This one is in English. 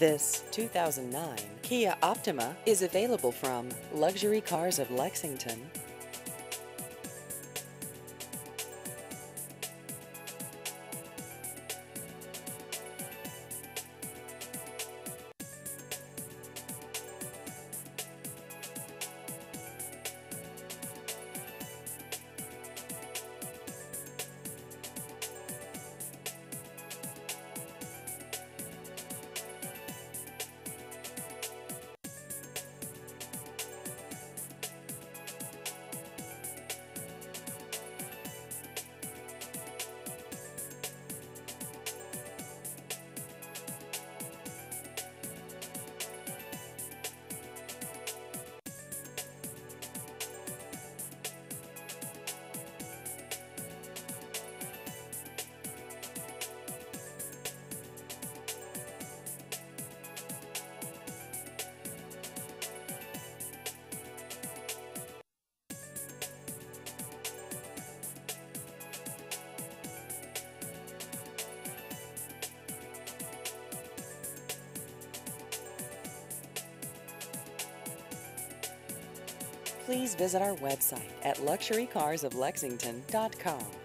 This 2009 Kia Optima is available from Luxury Cars of Lexington. Please visit our website at luxurycarsoflexington.com.